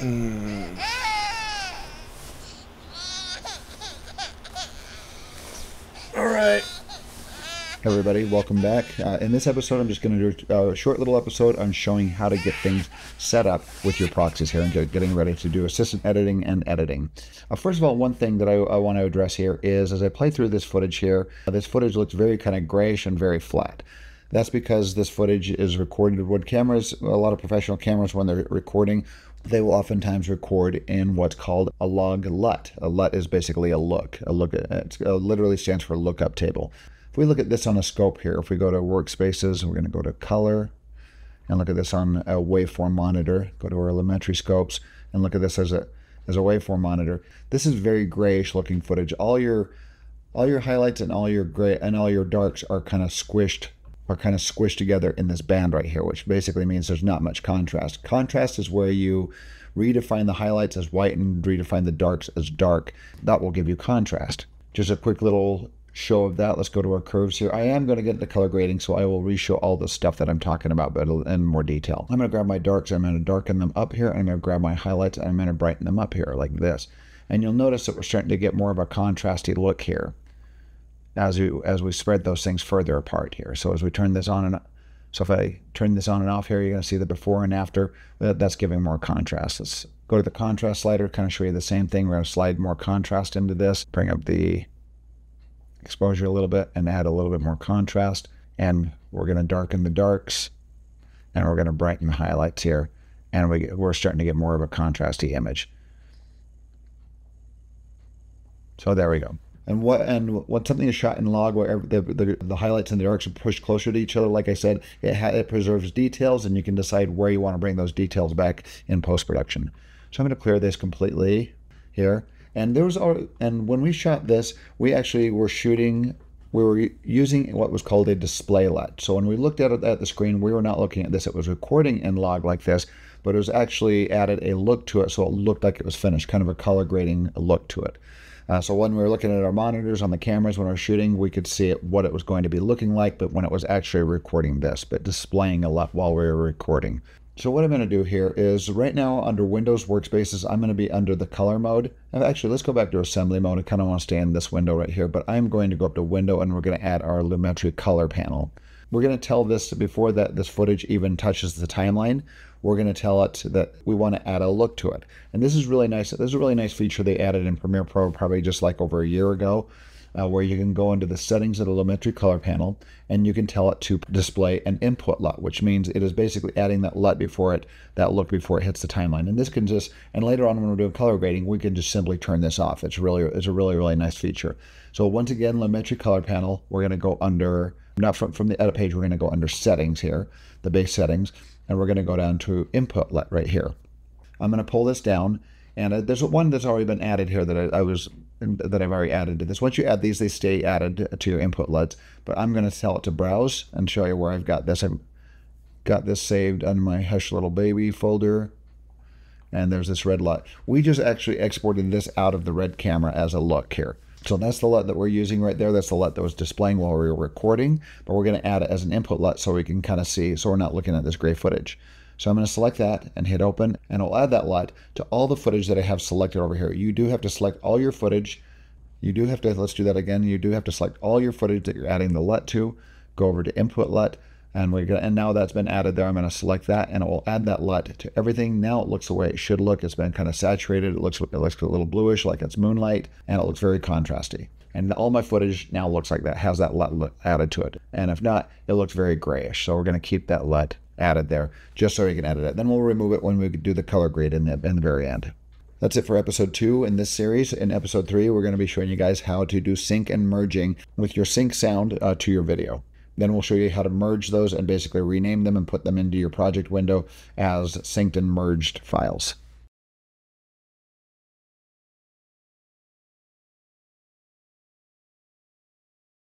mm. All right everybody, welcome back. Uh, in this episode, I'm just going to do a short little episode on showing how to get things set up with your proxies here and getting ready to do assistant editing and editing. Uh, first of all, one thing that I, I, want to address here is as I play through this footage here, uh, this footage looks very kind of grayish and very flat. That's because this footage is recorded with cameras. A lot of professional cameras, when they're recording, they will oftentimes record in what's called a log LUT. A LUT is basically a look. A look. It uh, literally stands for lookup table. If we look at this on a scope here, if we go to workspaces, we're going to go to color and look at this on a waveform monitor, go to our Lumetri scopes and look at this as a as a waveform monitor. This is very grayish looking footage. All your all your highlights and all your gray and all your darks are kind of squished are kind of squished together in this band right here, which basically means there's not much contrast. Contrast is where you redefine the highlights as white and redefine the darks as dark. That will give you contrast. Just a quick little show of that. Let's go to our curves here. I am going to get the color grading, so I will reshow all the stuff that I'm talking about, but in more detail. I'm going to grab my darks, I'm going to darken them up here, I'm going to grab my highlights, and I'm going to brighten them up here like this. And you'll notice that we're starting to get more of a contrasty look here as we, as we spread those things further apart here. So as we turn this on and so if I turn this on and off here, you're going to see the before and after. That's giving more contrast. Let's go to the contrast slider, kind of show you the same thing. We're going to slide more contrast into this, bring up the exposure a little bit and add a little bit more contrast. And we're going to darken the darks and we're going to brighten the highlights here. And we, we're starting to get more of a contrasty image. So there we go. And what and when something is shot in log where the, the, the, highlights and the darks are pushed closer to each other, like I said, it, ha, it preserves details, and you can decide where you want to bring those details back in post production. So I'm going to clear this completely here, and there was our, and when we shot this, we actually were shooting we were using what was called a display LUT. So when we looked at it at the screen, we were not looking at this. It was recording in log like this, but it was actually added a look to it, so it looked like it was finished, kind of a color grading look to it. Uh, so when we were looking at our monitors on the cameras when we were shooting, we could see it, what it was going to be looking like, but when it was actually recording this, but displaying a LUT while we were recording. So what I'm going to do here is right now under Windows Workspaces, I'm going to be under the color mode. And actually, let's go back to assembly mode. I kind of want to stay in this window right here, but I'm going to go up to window and we're going to add our Lumetri color panel. We're going to tell this before that this footage even touches the timeline. We're going to tell it that we want to add a look to it. And this is really nice. This is a really nice feature they added in Premiere Pro probably just like over a year ago uh, where you can go into the settings of the Lumetri color panel and you can tell it to display an input LUT, which means it is basically adding that LUT before it, that look before it hits the timeline. And this can just, and later on when we're doing color grading, we can just simply turn this off. It's really, it's a really, really nice feature. So once again, Lumetri color panel, we're going to go under, not from, from the edit page, we're going to go under settings here, the base settings, and we're going to go down to input right here. I'm going to pull this down and uh, there's one that's already been added here that I, I, was that I've already added to this. Once you add these, they stay added to your input LUTs. But I'm going to tell it to browse and show you where I've got this. I've got this saved on my Hush Little Baby folder. And there's this red LUT. We just actually exported this out of the red camera as a look here. So that's the LUT that we're using right there. That's the LUT that was displaying while we were recording. But we're going to add it as an input LUT so we can kind of see, so we're not looking at this gray footage. So I'm going to select that and hit open and I'll add that LUT to all the footage that I have selected over here. You do have to select all your footage. You do have to, let's do that again. You do have to select all your footage that you're adding the LUT to. Go over to input LUT and we and now that's been added there. I'm going to select that and it will add that LUT to everything. Now it looks the way it should look. It's been kind of saturated. It looks, it looks a little bluish like it's moonlight and it looks very contrasty. And all my footage now looks like that, has that LUT added to it. And if not, it looks very grayish. So we're going to keep that LUT added there just so you can edit it. Then we'll remove it when we do the color grade in the, in the very end. That's it for episode two in this series. In episode three, we're going to be showing you guys how to do sync and merging with your sync sound uh, to your video. Then we'll show you how to merge those and basically rename them and put them into your project window as synced and merged files.